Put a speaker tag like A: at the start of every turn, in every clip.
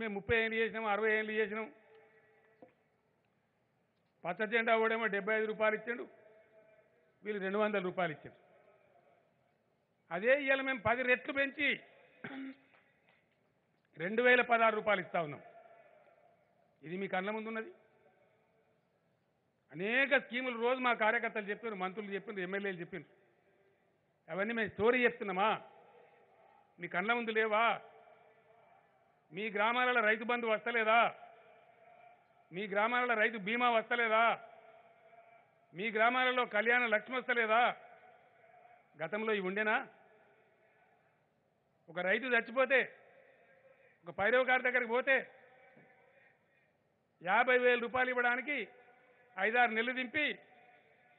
A: మేము ముప్పై ఏళ్ళు చేసినాం అరవై ఏళ్ళు చేసినాం. పచ్చ జెండా ఓడేమో డెబ్బై ఐదు రూపాయలు ఇచ్చాడు వీళ్ళు రెండు వందల రూపాయలు ఇచ్చారు అదే ఇవాళ మేము పది రెట్లు పెంచి రెండు వేల పదహారు రూపాయలు ఇస్తా ఉన్నాం. ఇది మీ కళ్ళ ముందు ఉన్నది అనేక స్కీములు రోజు మా కార్యకర్తలు చెప్పారు మంత్రులు చెప్పారు ఎమ్మెల్యేలు చెప్పారు అవన్నీ మేము స్టోరీ చెప్తున్నామా? మీ కళ్ళ ముందు లేవా? మీ గ్రామాలలో రైతు బంధు వస్తలేదా? మీ గ్రామాలలో రైతు బీమా వస్తలేదా? మీ గ్రామాలలో కళ్యాణ లక్ష్మి వస్తలేదా? గతంలో ఇవి ఉండేనా? ఒక రైతు చచ్చిపోతే ఒక పైరవకారు దగ్గరికి పోతే యాభై వేల రూపాయలు ఇవ్వడానికి ఐదారు నెలలు దింపి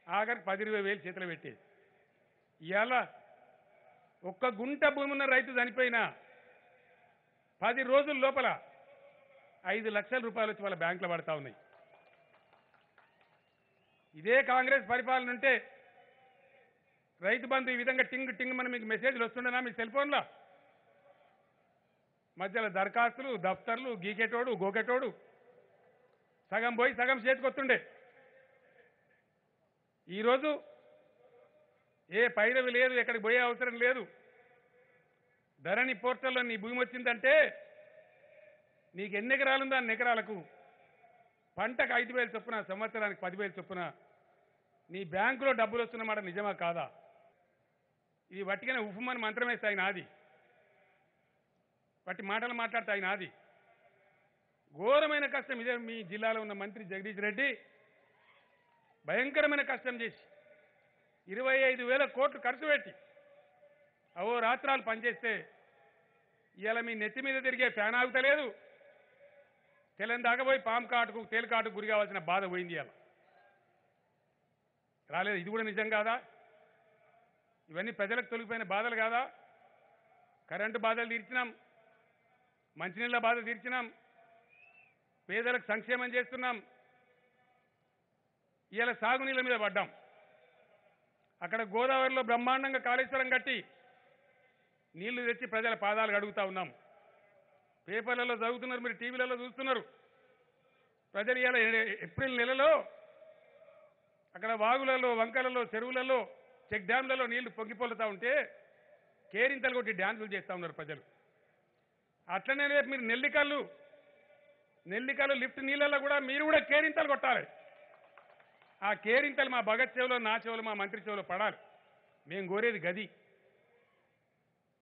A: ఆఖరికి పది ఇరవై వేలు చేతులు పెట్టేది. ఇవాళ ఒక్క గుంట భూమి ఉన్న రైతు చనిపోయినా పది రోజుల లోపల ఐదు లక్షల రూపాయలు వచ్చి వాళ్ళ బ్యాంకులో పడతా ఉన్నాయి. ఇదే కాంగ్రెస్ పరిపాలన ఉంటే రైతు బంధు ఈ విధంగా టింగ్ టింగ్ మన మీకు మెసేజ్లు వస్తుండేనా మీ సెల్ ఫోన్లో? మధ్యలో దరఖాస్తులు దఫ్తర్లు గీకెటోడు గోకెటోడు సగం పోయి సగం చేతికొస్తుండే. ఈరోజు ఏ పైరవి లేదు ఎక్కడికి పోయే అవసరం లేదు. ధరణి పోర్టల్లో నీ భూమి వచ్చిందంటే నీకు ఎన్ని ఎకరాలుందో అన్ని ఎకరాలకు పంటకు ఐదు వేలు చొప్పున సంవత్సరానికి పదివేలు చొప్పున నీ బ్యాంకులో డబ్బులు వస్తున్నమాట నిజమా కాదా? ఇది వట్టిగానే ఉఫ్మని మంత్రం వేస్తే ఆయన ఆది వట్టి మాటలు మాట్లాడితే ఆయన ఆది ఘోరమైన కష్టం ఇదే మీ జిల్లాలో ఉన్న మంత్రి జగదీష్ రెడ్డి. భయంకరమైన కష్టం చేసి ఇరవై ఐదు వేల కోట్లు ఖర్చు పెట్టి అవో రాత్రాలు పనిచేస్తే ఇలా మీ నెత్తి మీద తిరిగే ఫ్యాన్ ఆగుతలేదు. తెల్లని దాకపోయి పాము కాటుకు తేలికాటుకు గురి కావాల్సిన బాధ పోయింది అలా రాలేదు ఇది కూడా నిజం కాదా? ఇవన్నీ ప్రజలకు తొలగిపోయిన బాధలు కాదా? కరెంటు బాధలు తీర్చినాం మంచినీళ్ళ బాధ తీర్చినాం పేదలకు సంక్షేమం చేస్తున్నాం ఇవాళ సాగునీళ్ళ మీద పడ్డాం. అక్కడ గోదావరిలో బ్రహ్మాండంగా కాళేశ్వరం కట్టి నీళ్ళు తెచ్చి ప్రజల పాదాలు అడుగుతా ఉన్నాం. పేపర్లలో చదువుతున్నారు మీరు టీవీలలో చూస్తున్నారు. ప్రజలు ఇలా ఏప్రిల్ నెలలో అక్కడ వాగులలో వంకలలో చెరువులలో చెక్ డ్యాంలలో నీళ్ళు పొంగిపోలుతా ఉంటే కేరింతలు కొట్టి డ్యాన్సులు చేస్తూ ఉన్నారు ప్రజలు. అట్లనే రేపు మీరు నెల్లికల్లు నెల్లికల్లు లిఫ్ట్ నీళ్ళల్లో కూడా మీరు కూడా కేరింతలు కొట్టాలి. ఆ కేరింతలు మా భగత్ చెవులో నా చెవులో మా మంత్రి చెవులో పడాలి. మేము కోరేది గది.